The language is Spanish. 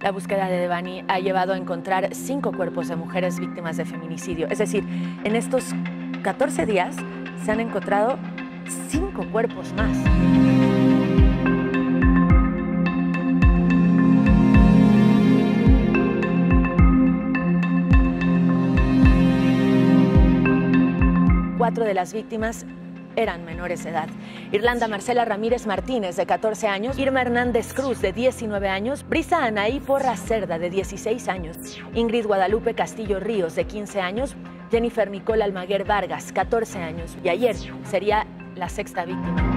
La búsqueda de Devani ha llevado a encontrar cinco cuerpos de mujeres víctimas de feminicidio. Es decir, en estos 14 días se han encontrado cinco cuerpos más. Cuatro de las víctimas eran menores de edad. Irlanda Marcela Ramírez Martínez, de 14 años, Irma Hernández Cruz, de 19 años, Brisa Anaí Porra Cerda, de 16 años, Ingrid Guadalupe Castillo Ríos, de 15 años, Jennifer Nicole Almaguer Vargas, 14 años, y ayer sería la sexta víctima.